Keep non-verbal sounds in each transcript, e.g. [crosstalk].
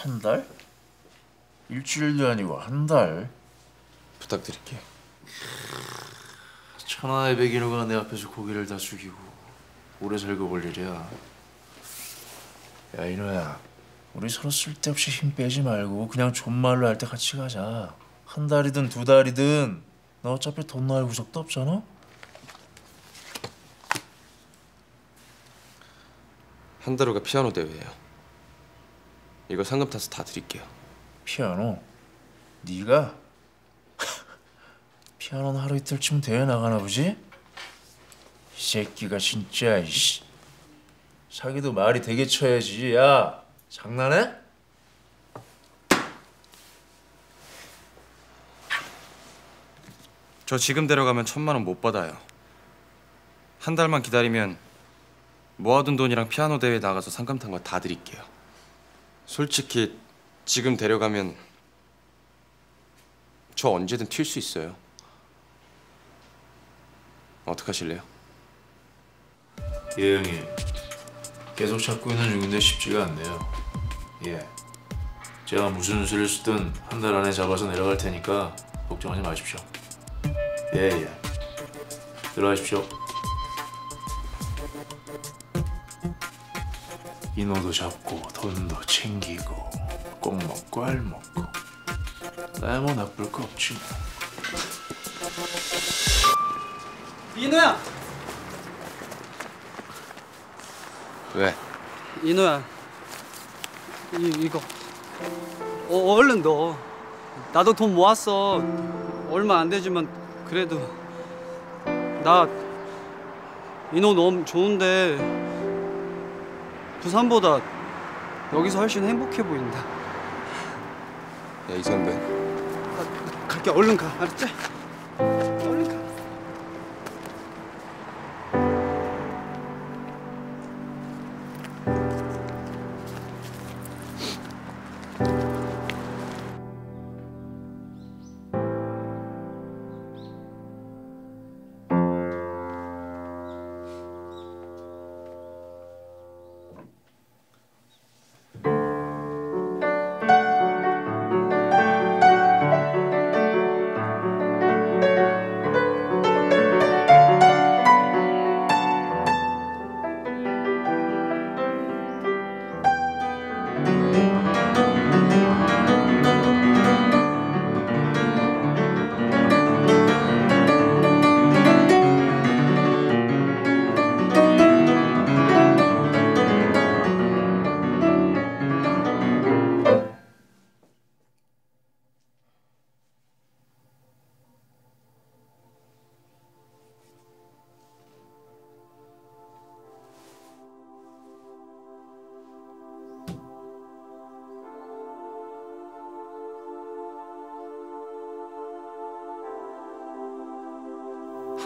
한 달? 일주일도 아니고 한 달? 부탁드릴게요. 천하의 백인호가 내 앞에서 고기를 다 죽이고 오래 살고 볼 일이야. 야 이노야, 우리 서로 쓸데없이 힘 빼지 말고 그냥 존말로 할 때 같이 가자. 한 달이든 두 달이든 나 어차피 돈 나올 구석도 없잖아. 한 달 후가 피아노 대회예요. 이거 상금 타서 다 드릴게요. 피아노? 네가? [laughs] 피아노는 하루 이틀쯤 대회 나가나 보지? 이 새끼가 진짜 이씨 자기도 말이 되게 쳐야지 야 장난해? 저 지금 데려가면 천만 원 못 받아요. 한 달만 기다리면 모아둔 돈이랑 피아노 대회 나가서 상금 탄 거 다 드릴게요. 솔직히 지금 데려가면 저 언제든 튈 수 있어요. 어떡하실래요? 예 형님. 계속 찾고 있는 중인데 쉽지가 않네요. 예. 제가 무슨 수를 쓰든 한 달 안에 잡아서 내려갈 테니까 걱정하지 마십시오. 예예. 들어가십시오 인호도 잡고 돈도 챙기고 꼭 먹고 알 먹고 나야 뭐 나쁠 거 없지 뭐. 인호야, 왜? 인호야, 이 이거 어, 얼른 넣어. 나도 돈 모았어. 얼마 안 되지만 그래도 나 인호 너무 좋은데 부산보다 여기서 훨씬 행복해 보인다. 야 이 선배 갈게 얼른 가, 알았지?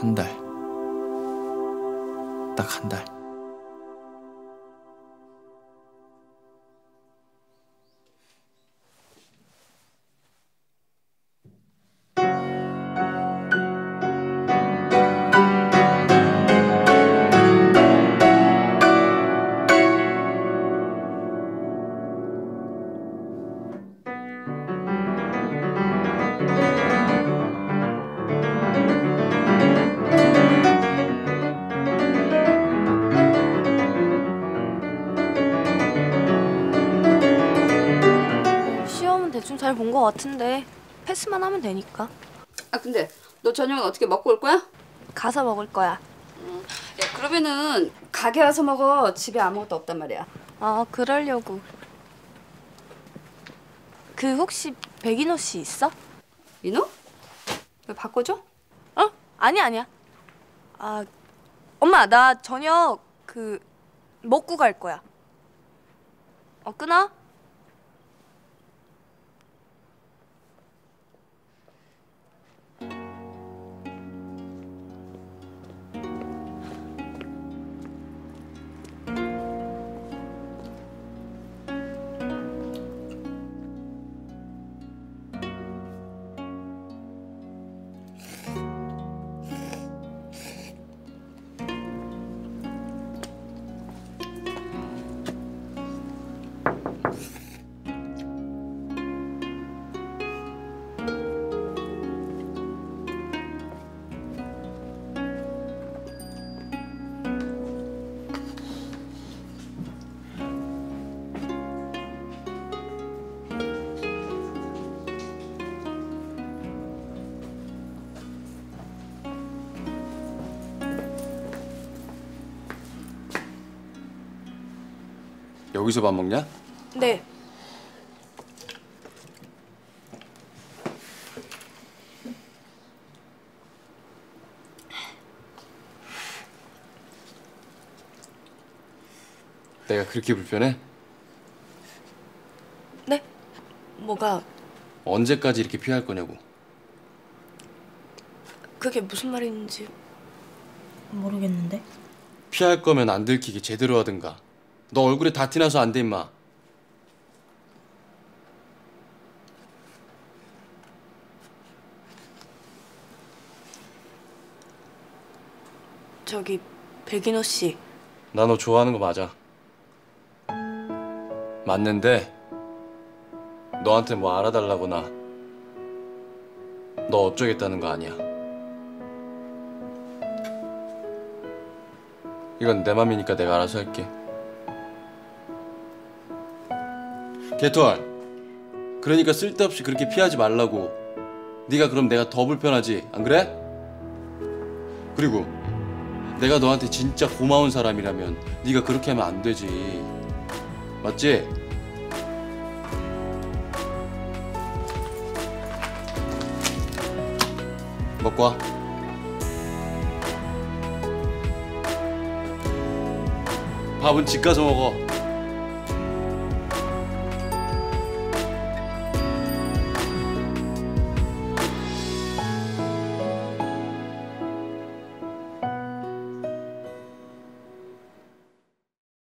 한 달. 딱 한 달. 거 같은데 패스만 하면 되니까 아 근데 너 저녁은 어떻게 먹고 올 거야? 가서 먹을 거야. 야 그러면은 가게 와서 먹어. 집에 아무것도 없단 말이야. 아 그러려고. 그 혹시 백인호 씨 있어? 인호? 왜 바꿔줘? 어? 아니 아니야. 아 엄마 나 저녁 그 먹고 갈 거야. 어 끊어? 여기서 밥 먹냐? 네. 내가 그렇게 불편해? 네? 뭐가 언제까지 이렇게 피할 거냐고. 그게 무슨 말인지 모르겠는데. 피할 거면 안 들키게 제대로 하든가. 너 얼굴에 다 티나서 안 돼 임마. 저기 백인호 씨 나 너 좋아하는 거 맞아. 맞는데 너한테 뭐 알아달라거나 너 어쩌겠다는 거 아니야. 이건 내 맘이니까 내가 알아서 할게. 개토알. 그러니까 쓸데없이 그렇게 피하지 말라고. 네가 그럼 내가 더 불편하지, 안 그래? 그리고 내가 너한테 진짜 고마운 사람이라면 네가 그렇게 하면 안 되지. 맞지? 먹고 와. 밥은 집 가서 먹어.